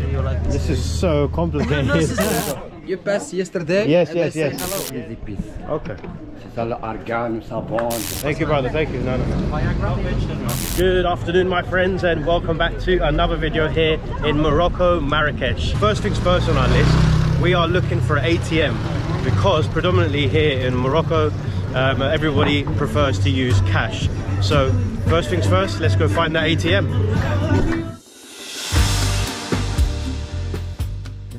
show you like this. This is so complicated. You passed yesterday? Yes, yes, yes. Easy piece. okay. C'est ça le argan, sabon. Thank you, brother. Thank you. No, no, no. Good afternoon, my friends, and welcome back to another video here in Morocco, Marrakesh. First things first on our list, we are looking for an ATM because predominantly here in Morocco, um, everybody prefers to use cash. So, first things first, let's go find that ATM.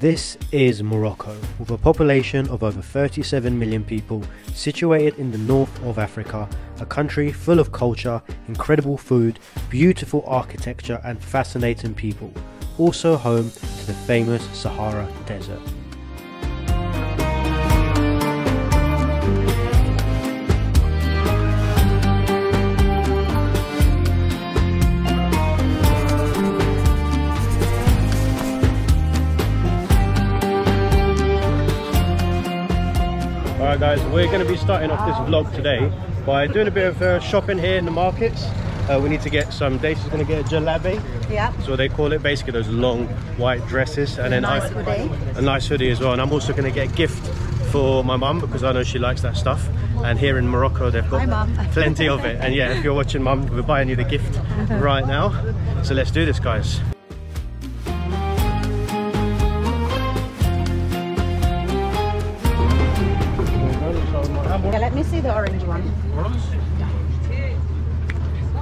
This is Morocco, with a population of over 37 million people, situated in the north of Africa, a country full of culture, incredible food, beautiful architecture, and fascinating people, also home to the famous Sahara Desert. Alright guys, we're going to be starting off this vlog today by doing a bit of uh, shopping here in the markets. Uh, we need to get some, Daisy's going to get a jalabi, Yeah. so they call it, basically those long white dresses. And then nice I, hoodie. a nice hoodie as well. And I'm also going to get a gift for my mum because I know she likes that stuff. And here in Morocco, they've got Hi, plenty of it. And yeah, if you're watching mum, we're buying you the gift right now. So let's do this guys.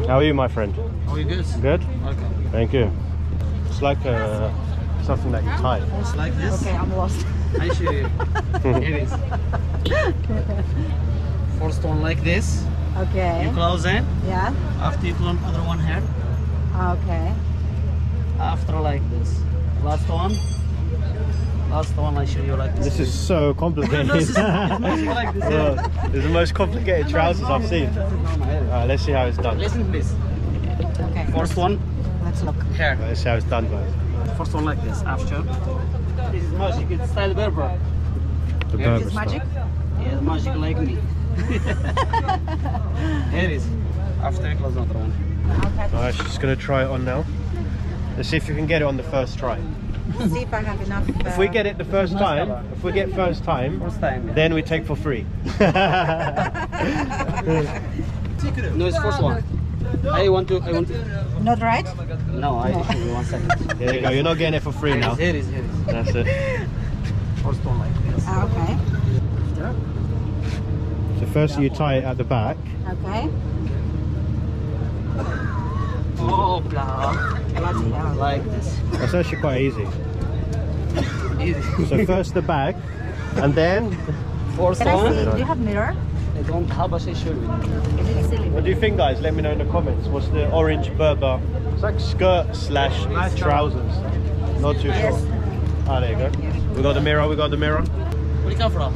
How are you, my friend? Oh, you good? Good? Okay. Thank you. It's like uh, something that you tie. It's like this. Okay, I'm lost. I show you. Here it is. First one like this. Okay. You close it. Yeah. After you close other one here. Okay. After like this. Last one. Last one I show you like this. This is so complicated. No, this is- it's mostly like this, yeah. it's the most complicated trousers I've seen. Alright, let's see how it's done. Listen please. Okay. First one Let's look. here. Let's see how it's done, guys. First one like this. After. This is magic. It's style Berber. The Yeah. Berber Is this style. magic? Yeah, magic like me. Here it is. After you close another one. Okay. Alright, she's gonna try it on now. Let's see if you can get it on the first try. See if I have enough. Uh, If we get it the first time, if we get first time, First time. then we take for free. No, it's first one. I want to. I want to. Not right? No, I show you one second. there you go, you're not getting it for free now. it is. Here it is. That's it. First one like this. Ah, okay. So first you tie it at the back. Okay. Oh, blah. Bloody hell. Like this. That's actually quite easy. Easy. So first the back, and then First Can I see? Do you have mirror? I don't have a show you. Is it silly? What do you think, guys? Let me know in the comments. What's the orange Berber? It's like skirt slash trousers. Not too Yes. sure. Ah, there you go. We got the mirror. We got the mirror. Where you come from?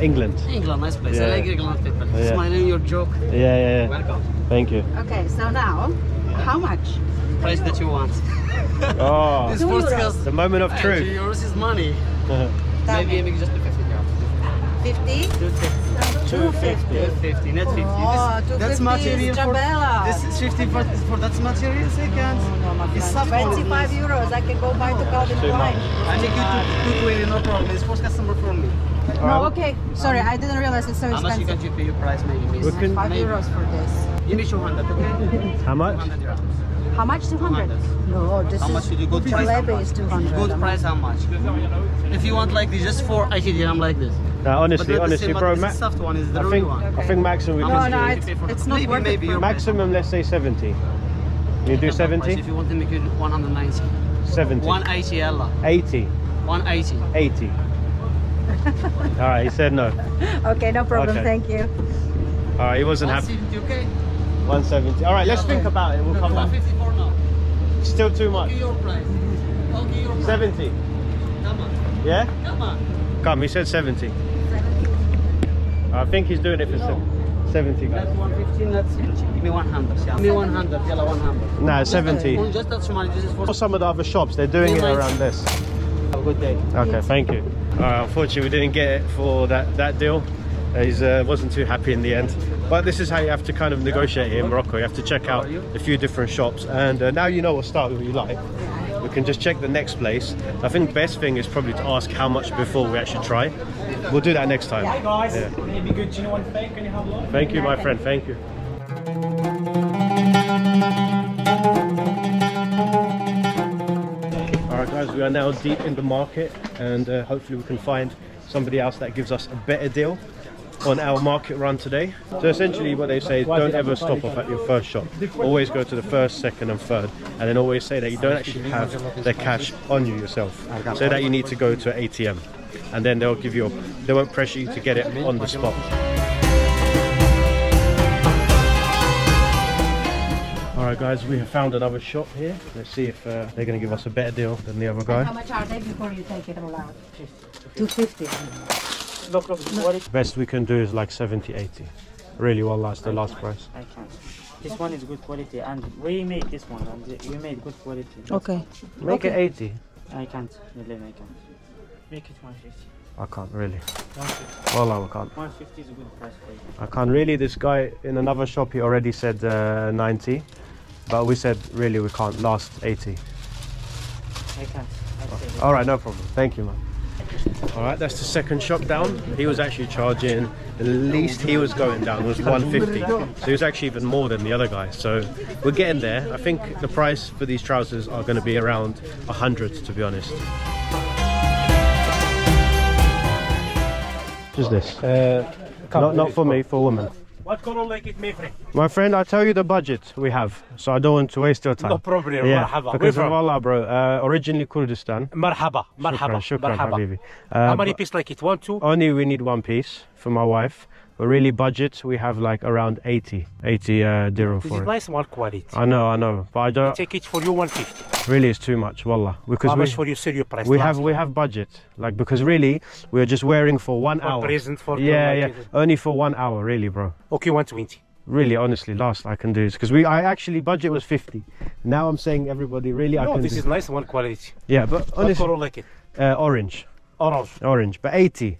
England. England, nice place. Yeah. I like England people. Yeah. Smiling your joke. Yeah, yeah, yeah. Welcome. Thank you. Okay, so now, how much? Price that you want. Oh, This Two first euros. the moment of Hey, truth. Yours is money. Maybe I me. make just 50 grams. 50? 250. 250. 250, not 50. Oh, This- 250 that's material is for, This is 50 for, for that's material second. No, my It's friend. soft 25 euros. I can go buy to Calvin Too Klein. I make you 220, no problem. It's first customer for me. No, okay. Sorry, I didn't realize it's so expensive. How much you expensive. can you pay your price maybe? miss? We can- Five euros for this. Give me 200, okay? How much? 200 grams. How much? 200? 200. No, this How is much did you go to price? jalebi is 200. Good price, how much? If you want like this, just for 80 dirham like this. No, But honestly, not the honestly, same, bro, but ma- this soft one is the I think one. I think maximum we How No, can much no, it's- it's not maybe, worth it maybe for your me. maximum. Let's say 70. You do 70? If you want to make it 190. 70. 180 yalla. 80. 180. 80. All right, he said no. Okay, no problem. Okay. Thank you. All right, he wasn't happy. okay? 170. All right, let's think about it. We'll come back. 154 now. Still too much. Okay, your price. Okay, your price. 70. Come on. Yeah? Come on. Come, he said 70. I think he's doing it for se- 70, That's guys. 115, that's Give me 100. Yeah. Give me 100. Yalla, 100. Nah, 70. Just, just money. This is for Some of the other shops, they're doing it around this. Have a good day. Okay, thank you. Uh, unfortunately, we didn't get it for that, that deal. He uh, wasn't too happy in the end. But this is how you have to kind of negotiate here in Morocco. You have to check out a few different shops. And uh, now you know what style you like. We can just check the next place. I think the best thing is probably to ask how much before we actually try. We'll do that next time. guys, Yeah. maybe good genuine fake. Can you have a look? Thank you, my friend. Thank you. All right, guys, we are now deep in the market, and uh, hopefully we can find somebody else that gives us a better deal on our market run today. So essentially, what they say is don't ever stop off at your first shop. Always go to the first, second, and third, and then always say that you don't actually have the cash on you yourself. Say that you need to go to ATM, and then they'll give you. A, they won't pressure you to get it on the spot. All right, guys, we have found another shop here. Let's see if uh, they're going to give us a better deal than the other guy. How much are they before you take it all out? 250. Look, look, quality. Best we can do is like 70, 80. Really, well, that's the last price. I can't. This one is good quality, and we made this one, and we made good quality. Okay. Make it 80. I can't. Really, I can't. Make it 150. I can't really. 150. Well, I can't. 150 is a good price for you. I can't really. This guy in another shop, he already said uh, 90. But we said, really, we can't last 80. I can't. I say All right, no problem. Thank you, man. All right, that's the second shop down. He was actually charging, the least he was going down It was 150. So he was actually even more than the other guy. So we're getting there. I think the price for these trousers are going to be around 100, to be honest. What's this? Uh, Not, not for me, for women. What color like it, my friend? My friend, I tell you the budget we have, so I don't want to waste your time. No problem. Yeah, Marhaba. because of? Allah, bro. Uh, originally Kurdistan. Marhaba. Marhaba. Shukran, shukran, Marhaba. habibi. How Uh, many pieces like it? One, two? only we need one piece for my wife. But really, budget we have like around 80, 80 uh, dirham This for is it. nice one quality. I know, I know, but I don't. Take it for you 150. Really, it's too much, wallah. Because How we, much for you sell your price? we have we have budget, like because really we're just wearing for one for hour. present for Yeah, yeah, only for one hour, really, bro. Okay, 120. Really, honestly, last I can do is because we I actually budget was 50. Now I'm saying everybody really I No, can this do. is nice one quality. Yeah, but What honestly, color like it? uh, orange, Orange. orange, but 80.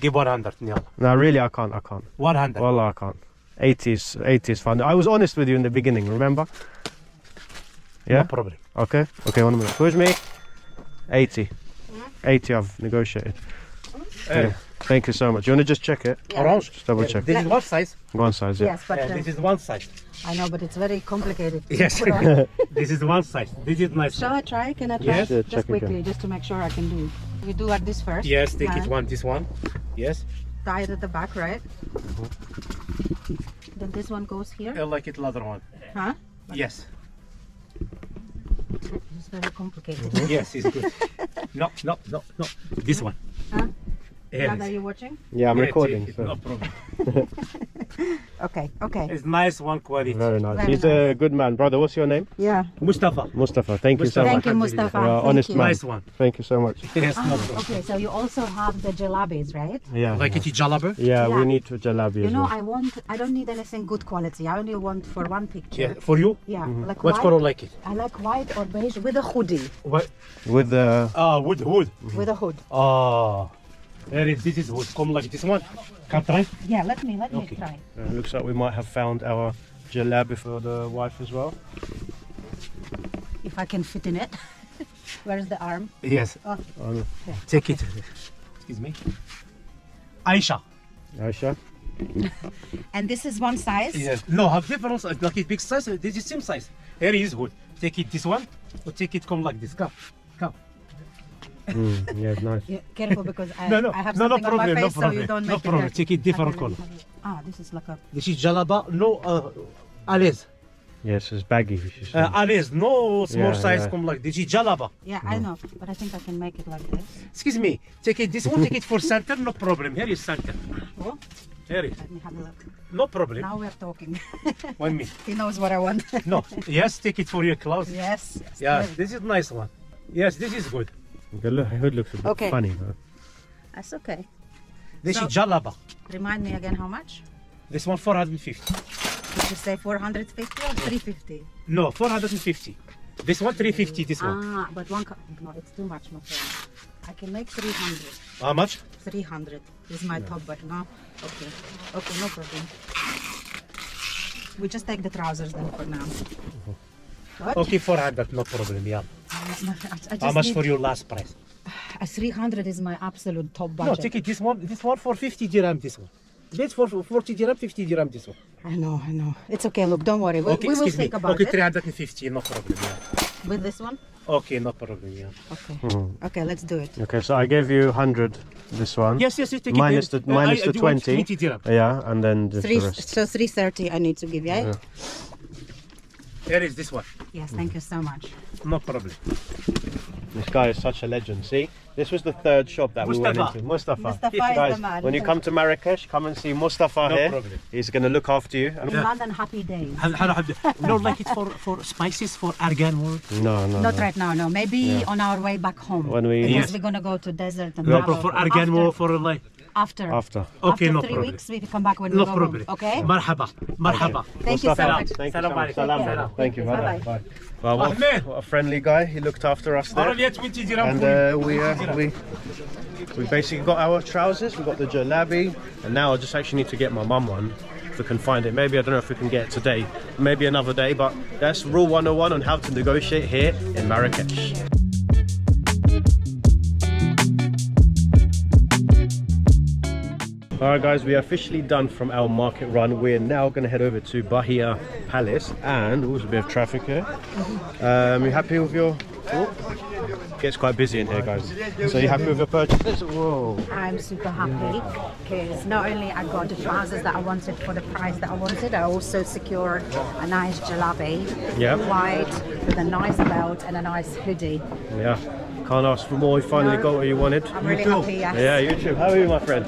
Give 100. Yeah. No, really, I can't, I can't. 100. Well, I can't. 80 is 80 is fine. I was honest with you in the beginning. Remember? Yeah. No problem. Okay. Okay. One minute. Push me. 80. 80. I've negotiated. Yeah. Thank you so much. You want to just check it? Orange. Just double check. This is one size. One size. Yeah. Yes, but Yeah, uh, this is one size. I know, but it's very complicated. Yes. this is one size. This is nice. Shall I try? Can I try? Yes. Yeah, check Just again. quickly, just to make sure I can do. It. We do like this first. Yes, take it one. This one. Yes. Tie it at the back, right? Mm-hmm. Then this one goes here. I like it leather one. Huh? Yes. It's very complicated. Mm-hmm. Yes, it's good. no, no, no, no. This one. Huh? Here Yeah, it are you watching? Yeah, I'm Yeah, recording. take it, so- No problem. Okay, okay. It's nice one quality. Very nice. Very He's a good man, brother. What's your name? Yeah. Mustafa. Mustafa. Thank you so Mustafa. much. Thank you, Mustafa. You are Thank honest you. man. Nice one. Thank you so much. Yes, no Ah, problem. okay, so you also have the jalabis, right? Yeah. Like it jalaba? Yeah, we need to jalabi You as know, well. I want, I don't need anything good quality. I only want for one picture. Yeah. For you? Yeah, like What color like it? I like white or beige with a hoodie. What? With the Ah, wood, wood. With a hood. Ah. There is, this is wood. Come like this one. Can try? Yeah, let me, let Okay. me try. Uh, looks like we might have found our jalabi for the wife as well. If I can fit in it. Where's the arm? Yes. Oh, Um, Take it. Excuse me. Aisha. Aisha. and this is one size. Yes. No, have different uh, Like it big size. This is same size. Here is wood. Take it this one. Or take it come like this. Come. Come. Mm, yeah, it's nice. Yeah, careful because I, No, no. I have no, no something on my problem. face No so problem. you don't no make problem. it dirty. Take it different color. me have it. Ah, this is like a This is jalaba. No, uh, alaise. Yes, it's baggy. you should say. Uh, alaise. No small Yeah, size yeah. come like this. is jalaba. yeah, I know, but I think I can make it like this. Excuse me. Take it. This one. Take it for center. No problem. Here is center. Oh, Here is. let me have a look. No problem. Now we're talking. One minute. he knows what I want. No. Yes. Take it for your clothes. yes. Yeah. good. This is nice one. Yes. This is good. The look, hood looks a bit Okay. funny. But That's okay. This So- is jalaba. Remind me again how much? This one 450. Did you say 450 or 350? No, 450. This one 350. This one. Ah, but one. No, it's too much, my friend. I can make 300. How much? 300 is my top, but no. Okay. Okay, no problem. We just take the trousers then for now. What? Okay, 400. No problem. Yeah. I How much need- for your last price? Uh, 300 is my absolute top budget. No, take it. This one, this one for 50 dirham. This one. This for 40 dirham, 50 dirham. This one. I know, I know. It's okay. Look, don't worry. We, Okay, we will excuse me. think about it. Okay, it. 350. No problem. Yeah. With this one? Okay, no problem. Yeah. Okay. Mm-hmm. Okay, let's do it. Okay, so I gave you 100 this one. Yes, yes, yes. Take Minus the Uh, minus I- I the do 20. 20 dirham. Yeah, and then just Three, the rest. so 330 I need to give, yeah? Yeah. Here is this one. Yes, thank you so much. No problem. This guy is such a legend. See, this was the third shop that Mustafa. we went into. Mustafa. Mustafa. Guys, when you come to Marrakesh, come and see Mustafa no here. Problem. He's going to look after you. Yeah. More and happy days. we don't like it for, for spices, for argan work. No, no. Not no. right now, no. Maybe yeah. on our way back home. When we yes, we're going to go to desert and... No, for argan work, for like... After. After. Okay, After no three problem. weeks, we come back when no we go problem. Home, okay? Marhaba. Marhaba. Thank you so much. Thank you so much. Salam. Thank you. Bye bye. bye. Well, what, what a friendly guy. He looked after us there. And uh, we, uh, we, we basically got our trousers, we got the jalabi, and now I just actually need to get my mum one if we can find it. Maybe, I don't know if we can get it today, maybe another day, but that's rule 101 on how to negotiate here in Marrakesh. Alright guys, we are officially done from our market run. We're now going to head over to Bahia Palace and also a bit of traffic here. Um, you happy with your... Oh, gets quite busy in here guys. So you happy with your purchases? Whoa. I'm super happy because not only I got the trousers that I wanted for the price that I wanted, I also secured a nice jalabi, Yeah. white with a nice belt and a nice hoodie. Yeah, can't ask for more. You finally No. got what you wanted. I'm really happy. Yes. Yeah, you too. How are you, my friend?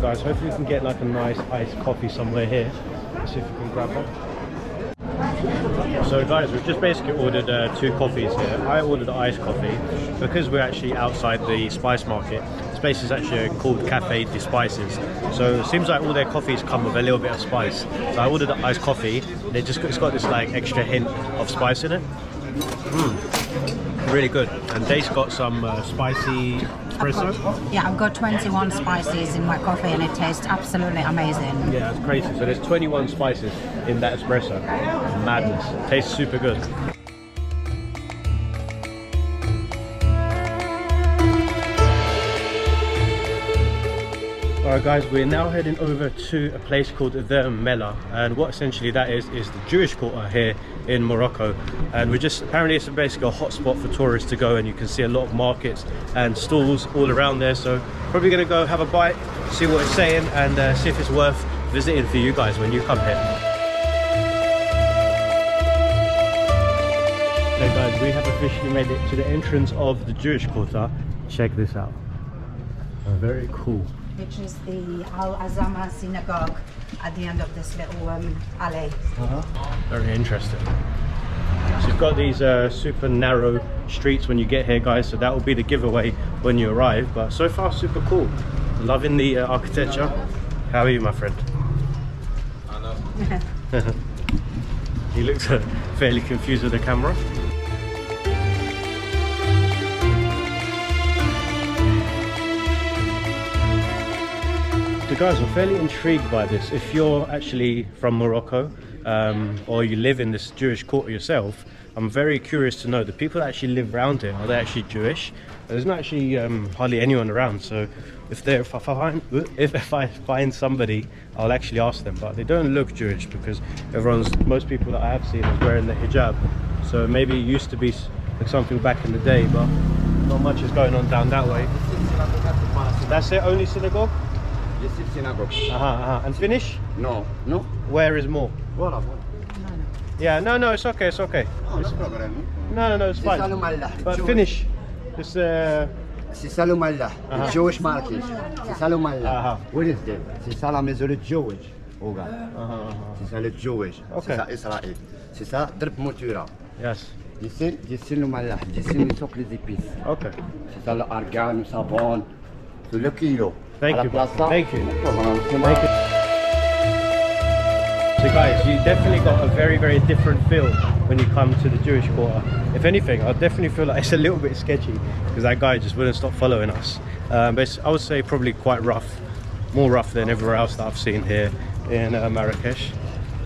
Guys, hopefully we can get like a nice iced coffee somewhere here. Let's see if we can grab one. So guys, we've just basically ordered uh, two coffees here. I ordered iced coffee because we're actually outside the spice market. This place is actually called Cafe de Spices. So it seems like all their coffees come with a little bit of spice. So I ordered the iced coffee. They just it's got this like extra hint of spice in it. Mm. Really good. And Dace got some uh, spicy espresso. Yeah, I've got 21 spices in my coffee and it tastes absolutely amazing. Yeah, it's crazy. So there's 21 spices in that espresso. Madness. Tastes super good. Alright guys, we're now heading over to a place called the Mellah and what essentially that is is the Jewish quarter here in Morocco and we're just apparently it's basically a hotspot for tourists to go and you can see a lot of markets and stalls all around there so probably gonna go have a bite see what it's saying and uh, see if it's worth visiting for you guys when you come here Okay guys, we have officially made it to the entrance of the Jewish quarter. Check this out. Uh, very cool. Which is the Al Azama synagogue at the end of this little um, alley. Very interesting. So you've got these uh, super narrow streets when you get here guys, so that will be the giveaway when you arrive. But so far super cool. Loving the uh, architecture. How are you my friend? I know. he looks uh, fairly confused with the camera. Guys, I'm fairly intrigued by this. If you're actually from Morocco um, or you live in this Jewish quarter yourself, I'm very curious to know the people that actually live around here, are they actually Jewish? There's not actually um, hardly anyone around, so if, they're, if, I find, if, if I find somebody, I'll actually ask them. But they don't look Jewish because everyone's, most people that I have seen is wearing the hijab. So maybe it used to be something back in the day, but not much is going on down that way. That's it, only synagogue? Yesif Synagogue. Uh-huh, uh-huh. And Finnish? No. No? Where is more? Voila, voila. Yeah, no, no, it's okay, it's okay. Oh, it's no problem. No, no, no, it's fine. But finish. It's uh Sisalu Mallah, uh-huh. Jewish market. Sisalu Mallah. Uh-huh. What is that? Sisala Mezulit Jewish. Oh God. It's Sisala Jewish. Okay. It's Israel. It's Sisa Drip Mutura. Yes. This D'ici, d'ici le malach, d'ici les socs les épices. Ok. It's ça l'argan, le savon, c'est le kilo. Thank you. Thank you. no problem. C'est Thank you. So guys, you definitely got a very, very different feel when you come to the Jewish quarter. If anything, I definitely feel like it's a little bit sketchy because that guy just wouldn't stop following us. Um, but I would say probably quite rough, more rough than everywhere else that I've seen here in uh, Marrakesh.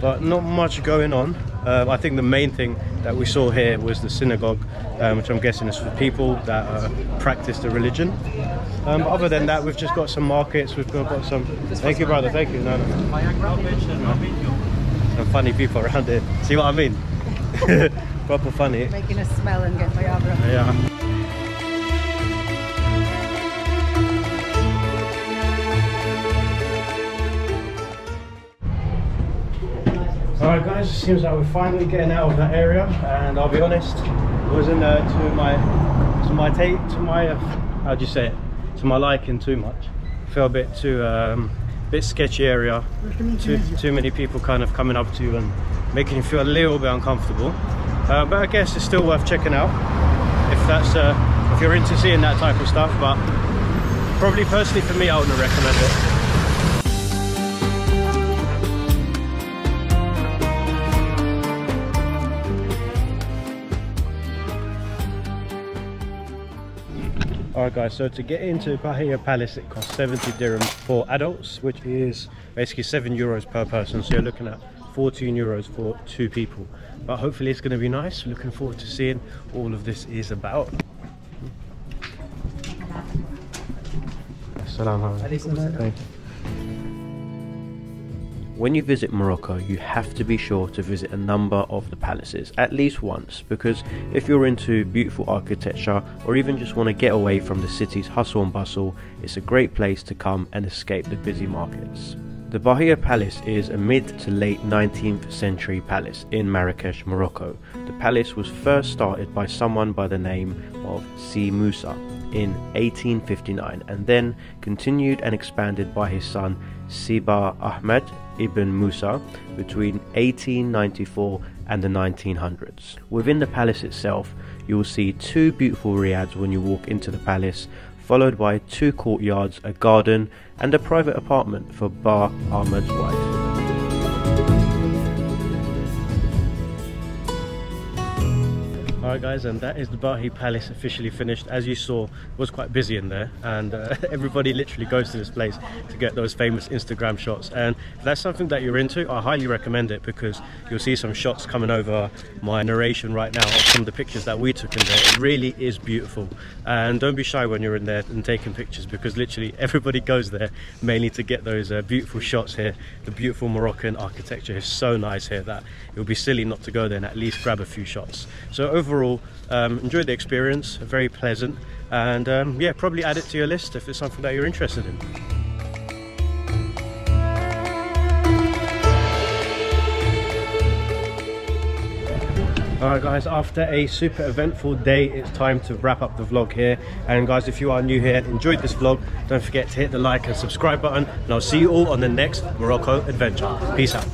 But not much going on. Um, I think the main thing that we saw here was the synagogue, um, which I'm guessing is for people that uh, practice the religion. Um, but other than that, we've just got some markets. We've got, some. Thank you, brother. Thank you. No, no. Some funny people around here. See what I mean? Proper funny. Making us smell and get Viagra. Yeah. Alright guys, it seems like we're finally getting out of that area and I'll be honest, it wasn't uh, to my to my take to my uh, how do you say it? To my liking too much. Feel a bit too um bit sketchy area. Too too many people kind of coming up to you and making you feel a little bit uncomfortable. Uh, but I guess it's still worth checking out if that's uh, if you're into seeing that type of stuff. But probably personally for me, I wouldn't recommend it. Alright guys, so to get into Bahia Palace it costs 70 dirhams for adults, which is basically 7 euros per person. So you're looking at 14 euros for two people. But hopefully it's going to be nice. Looking forward to seeing all of this is about. Salam alaikum. When you visit Morocco, you have to be sure to visit a number of the palaces at least once because if you're into beautiful architecture or even just want to get away from the city's hustle and bustle, it's a great place to come and escape the busy markets. The Bahia Palace is a mid to late 19th century palace in Marrakesh, Morocco. The palace was first started by someone by the name of Si Musa in 1859 and then continued and expanded by his son Si Ba Ahmed ibn Musa between 1894 and the 1900s. Within the palace itself, you will see two beautiful riads when you walk into the palace, followed by two courtyards, a garden, and a private apartment for Ba Ahmed's wife. Alright guys, and that is the Bahia Palace officially finished. As you saw, it was quite busy in there and uh, everybody literally goes to this place to get those famous Instagram shots. And if that's something that you're into, I highly recommend it because you'll see some shots coming over my narration right now of some of the pictures that we took in there. It really is beautiful. And don't be shy when you're in there and taking pictures because literally everybody goes there mainly to get those uh, beautiful shots here. The beautiful Moroccan architecture is so nice here that it would be silly not to go there and at least grab a few shots. So overall, um, enjoyed the experience, very pleasant, and um, yeah, probably add it to your list if it's something that you're interested in. Alright guys, after a super eventful day, it's time to wrap up the vlog here. And guys, if you are new here and enjoyed this vlog, don't forget to hit the like and subscribe button. And I'll see you all on the next Morocco adventure. Peace out.